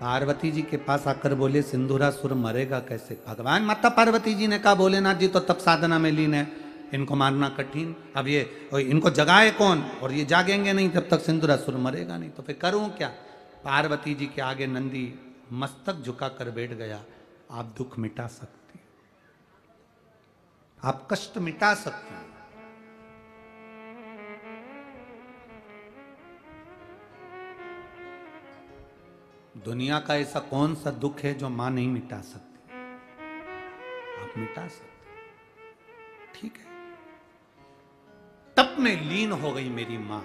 पार्वती जी के पास आकर बोले सिंधुरासुर मरेगा कैसे? भगवान माता पार्वती जी ने कहा भोलेनाथ जी तो तब साधना में लीन है। इनको मारना कठिन। अब ये इनको जगाए कौन? और ये जागेंगे नहीं तब तक सिंधुरासुर मरेगा नहीं तो फिर करूँ क्या? पार्वती जी के आगे नंदी मस्तक झुका कर बैठ गया। आप दुख मिटा सकती आप कष्ट मिटा सकती दुनिया का ऐसा कौन सा दुख है जो माँ नहीं मिटा सकती? आप मिटा सकते ठीक है। तप में लीन हो गई मेरी माँ,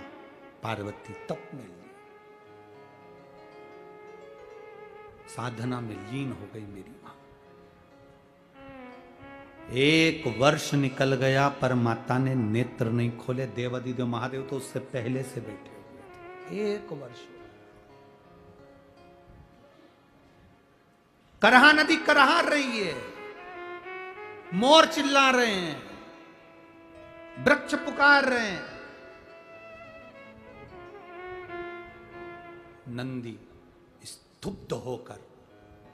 पार्वती, तप में लीन। साधना में लीन हो गई मेरी माँ। एक वर्ष निकल गया पर माता ने नेत्र नहीं खोले। देवादिदेव महादेव तो उससे पहले से बैठे हुए थे। एक वर्ष। करहा नदी करहा रही है। मोर चिल्ला रहे हैं। वृक्ष पुकार रहे हैं। नंदी स्तुब्ध होकर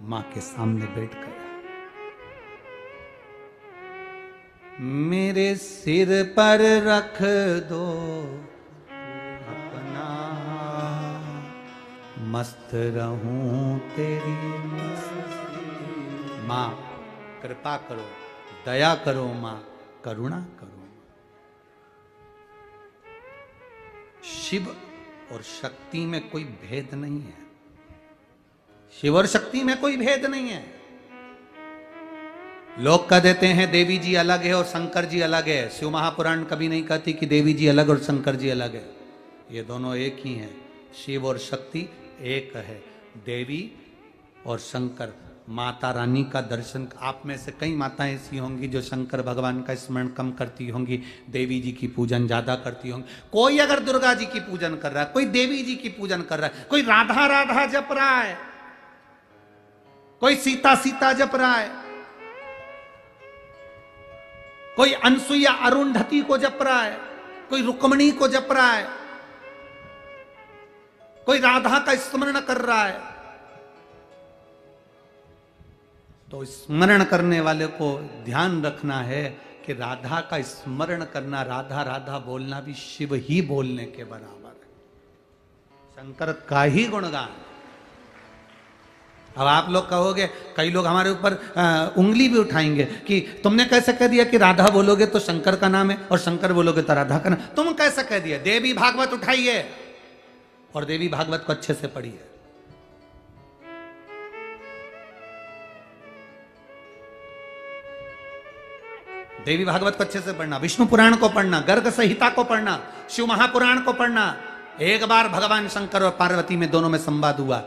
माँ के सामने बैठ गया। मेरे सिर पर रख दो। मस्त रहूँ तेरी माँ, कृपा करो, दया करो माँ, करुणा करो शिव और शक्ति में कोई भेद नहीं है। शिव और शक्ति में कोई भेद नहीं है। लोग कह देते हैं, देवी जी अलग है और शंकर जी अलग है। शिव महापुराण कभी नहीं कहती कि देवी जी अलग और शंकर जी अलग है। ये दोनों एक ही हैं। शिव और शक्ति एक है देवी और शंकर। माता रानी का दर्शन, आप में से कई माताएँ ऐसी होंगी जो शंकर भगवान का स्मरण कम करती होंगी, देवी जी की पूजन ज़्यादा करती होंगी। कोई अगर दुर्गा जी की पूजन कर रहा है, कोई देवी जी की पूजन कर रहा है, कोई राधा राधा जप रहा है, कोई सीता सीता जप रहा है, कोई अनसुईया अरुंधति को जप रहा है, कोई रुक्मणी को जप रहा है कोई राधा का स्मरण कर रहा है। तो स्मरण करने वाले को ध्यान रखना है कि राधा का स्मरण करना, राधा राधा बोलना भी शिव ही बोलने के बराबर है। शंकर का ही गुणगान। अब आप लोग कहोगे, कई लोग हमारे ऊपर उंगली भी उठाएँगे कि तुमने कैसे कह दिया कि राधा बोलोगे तो शंकर का नाम है और शंकर बोलोगे तो राधा का नाम। तुम कैसे कह दिया? देवी भागवत उठाइए। और देवी भागवत को अच्छे से पढ़िए। देवी भागवत को अच्छे से पढ़ना, विष्णु पुराण को पढ़ना, गर्ग संहिता को पढ़ना, शिव महापुराण को पढ़ना। एक बार भगवान शंकर और पार्वती में दोनों में संवाद हुआ।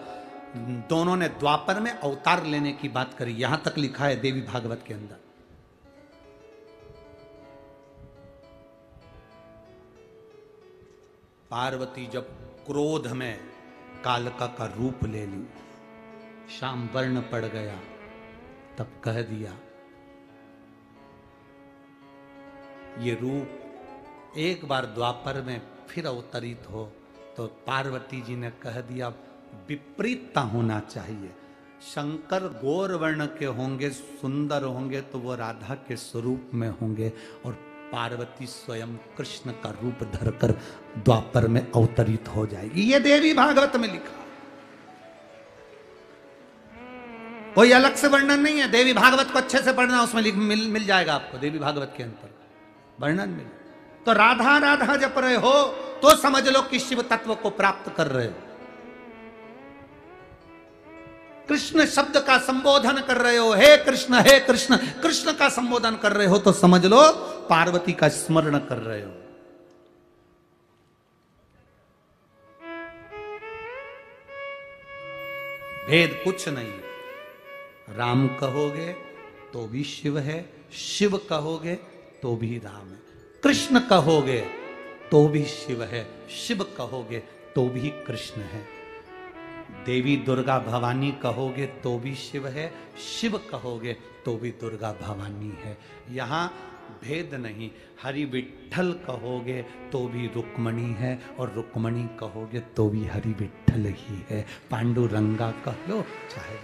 दोनों ने द्वापर में अवतार लेने की बात करी। यहाँ तक लिखा है देवी भागवत के अंदर। पार्वती जब क्रोध में कालका का रूप ले ली। शाम वर्ण पड़ गया, तब कह दिया, ये रूप एक बार द्वापर में फिर अवतरित हो तो पार्वती जी ने कह दिया, विपरीतता होना चाहिए। शंकर गौर वर्ण के होंगे, सुंदर होंगे तो वो राधा के स्वरूप में होंगे और पार्वती स्वयं कृष्ण का रूप धरकर द्वापर में अवतरित हो जाएगी। ये देवी भागवत में लिखा। कोई अलग से वर्णन नहीं है। देवी भागवत को अच्छे से पढ़ना उसमें मिल, मिल जाएगा आपको देवी भागवत के अंतर। वर्णन मिल। तो राधा राधा जप रहे हो तो समझ लो कि शिव तत्व को प्राप्त कर रहे हो। कृष्ण शब्द का संबोधन कर रहे हो। हे कृष्ण हे कृष्ण कृष्ण का संबोधन कर रहे हो तो समझ लो, पार्वती का स्मरण कर रहे हो। भेद कुछ नहीं। राम कहोगे तो भी शिव है, शिव कहोगे तो भी राम है। कृष्ण कहोगे तो भी शिव है, शिव कहोगे तो भी कृष्ण है। देवी दुर्गा भवानी कहोगे तो भी शिव है, शिव कहोगे तो भी दुर्गा भवानी है। यहाँ भेद नहीं, हरि विठल कहोगे तो भी रुक्मणी है और रुक्मणी कहोगे तो भी हरि विठल ही है। पांडुरंगा कह लो चाहे